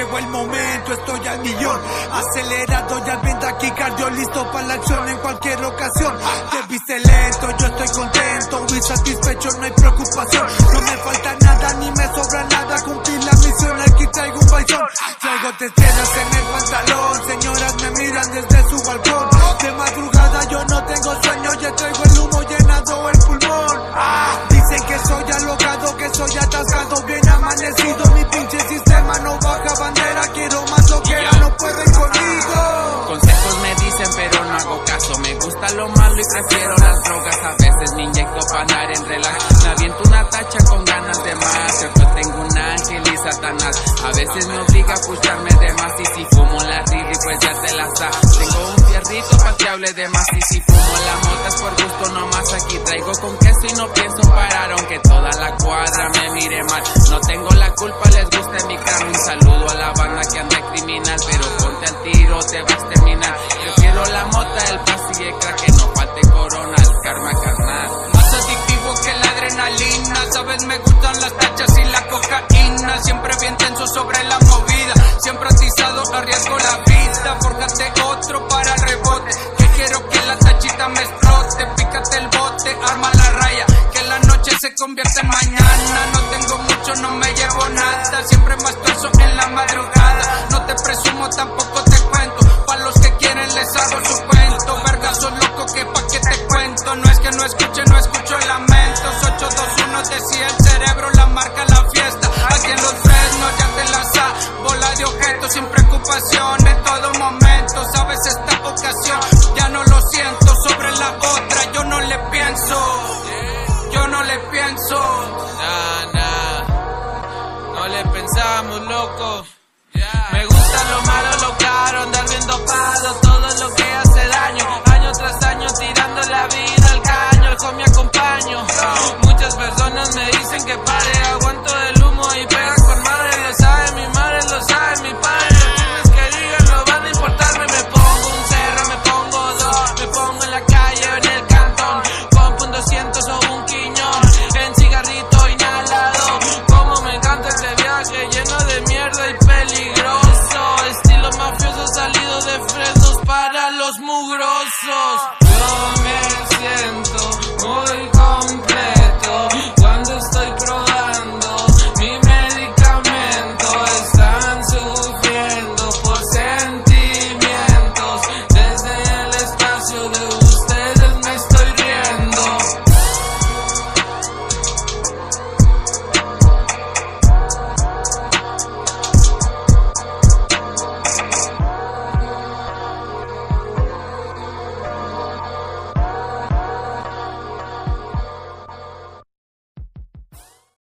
llegó el momento, estoy al millón. Acelerado, ya viendo aquí cardio, listo para la acción en cualquier ocasión. Te viste lento, yo estoy contento y satisfecho, no hay preocupación. No me falta nada Traigo estrellas en el pantalón, señoras me miran desde su balcón. De madrugada yo no tengo sueño, ya traigo el humo llenado el pulmón. Dicen que soy alocado, que soy atascado, bien amanecido, mi pinche sistema no baja bandera, quiero más lo que no pueden conmigo. Consejos me dicen, pero no hago caso. Me gusta lo malo y prefiero las drogas. A veces me inyecto para andar en relax. Me aviento veces me obliga a pucharme de más. Y si fumo la riri, pues ya te la sa. Tengo un fierrito para que hable de más. Y si fumo la mota es por gusto nomás. Aquí traigo con queso y no pienso parar. Aunque toda la cuadra me mire mal. No tengo la culpa, les gusta mi carro. Un saludo a la banda que anda criminal. Pero ponte al tiro, te vas a terminar. Prefiero la mota, el paz y el crack. preocupación en todo momento. Sabes esta ocasión, ya no lo siento. Sobre la otra, yo no le pienso. Yo no le pienso. Nah, nah. No le pensamos, loco.